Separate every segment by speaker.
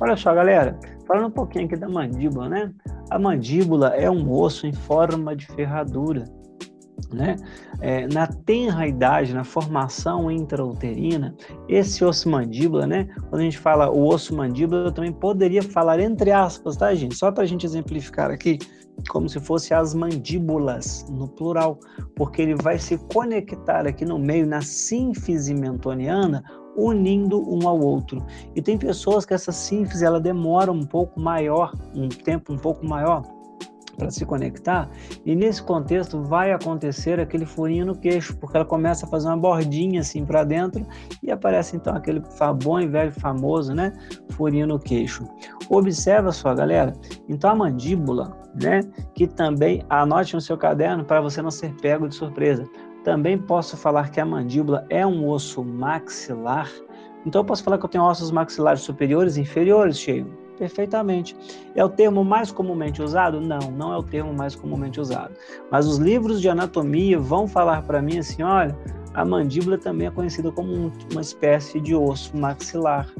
Speaker 1: Olha só, galera, falando um pouquinho aqui da mandíbula, né? A mandíbula é um osso em forma de ferradura né? É, na tenra idade, na formação intrauterina, esse osso mandíbula, né? Quando a gente fala o osso mandíbula, eu também poderia falar entre aspas, tá, gente? Só para a gente exemplificar aqui, como se fosse as mandíbulas no plural, porque ele vai se conectar aqui no meio, na sínfise mentoniana, unindo um ao outro. E tem pessoas que essa sínfise ela demora um pouco maior, um tempo um pouco maior para se conectar, e nesse contexto vai acontecer aquele furinho no queixo, porque ela começa a fazer uma bordinha assim para dentro e aparece então aquele bom e velho famoso, né, furinho no queixo. Observa só, galera, então a mandíbula, né, que também anote no seu caderno para você não ser pego de surpresa. Também posso falar que a mandíbula é um osso maxilar. Então eu posso falar que eu tenho ossos maxilares superiores e inferiores, cheio perfeitamente. É o termo mais comumente usado? Não, não é o termo mais comumente usado. Mas os livros de anatomia vão falar para mim assim: olha, a mandíbula também é conhecida como uma espécie de osso maxilar.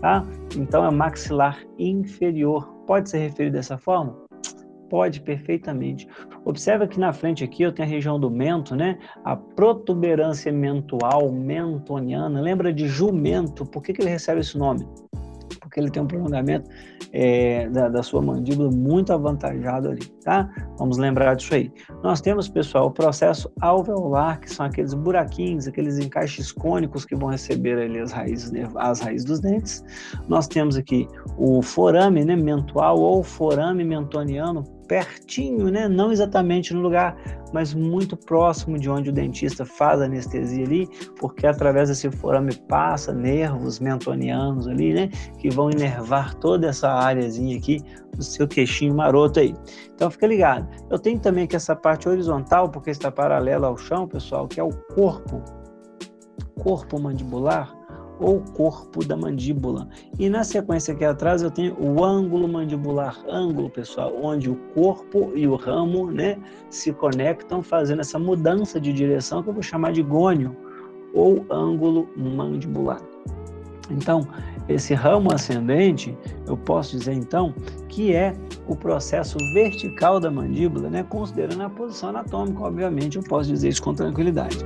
Speaker 1: Tá? Então é maxilar inferior. Pode ser referido dessa forma? Pode, perfeitamente. Observa que na frente aqui eu tenho a região do mento, né? A protuberância mentual mentoniana. Lembra de jumento? Por que, que ele recebe esse nome? porque ele tem um prolongamento é, da, da, sua mandíbula muito avantajado ali, tá? Vamos lembrar disso aí. Nós temos, pessoal, o processo alveolar, que são aqueles buraquinhos, aqueles encaixes cônicos que vão receber ali as raízes, as raízes dos dentes. Nós temos aqui o forame né, mentual ou forame mentoniano, pertinho, né? Não exatamente no lugar, mas muito próximo de onde o dentista faz a anestesia ali, porque através desse forame passa nervos mentonianos ali, né? Que vão inervar toda essa áreazinha aqui do seu queixinho maroto aí. Então fica ligado. Eu tenho também aqui essa parte horizontal, porque está paralela ao chão, pessoal, que é o corpo, corpo mandibular ou corpo da mandíbula. E na sequência aqui atrás eu tenho o ângulo mandibular, ângulo, pessoal, onde o corpo e o ramo, né, se conectam fazendo essa mudança de direção que eu vou chamar de gônio ou ângulo mandibular. Então, esse ramo ascendente, eu posso dizer então que é o processo vertical da mandíbula, né? considerando a posição anatômica, obviamente, eu posso dizer isso com tranquilidade.